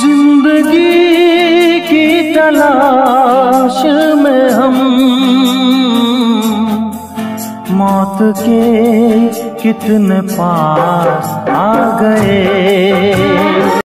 ज़िंदगी की तलाश में हम मौत के कितने पास आ गए।